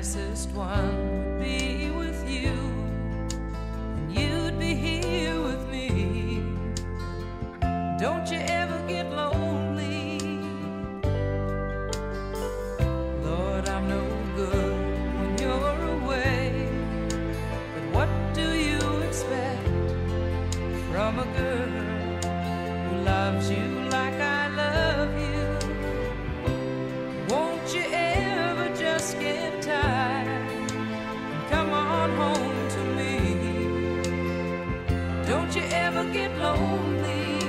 nicest one would be with you, and you'd be here with me. Don't you ever get lonely? Lord, I'm no good when you're away. But what do you expect from a girl who loves you Don't you ever get lonely?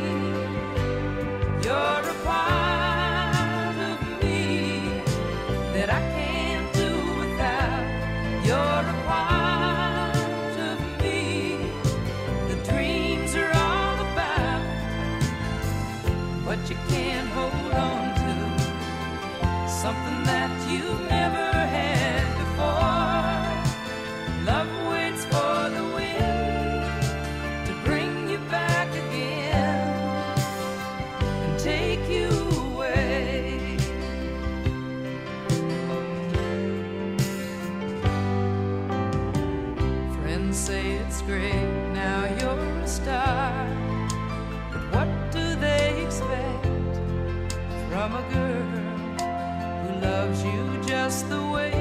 You're a part of me that I can't do without. You're a part of me. The dreams are all about, but you can't hold on to something that you've never had take you away. Friends say it's great, now you're a star. But what do they expect from a girl who loves you just the way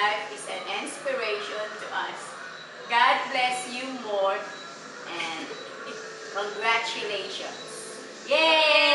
life is an inspiration to us. God bless you more and congratulations. Yay!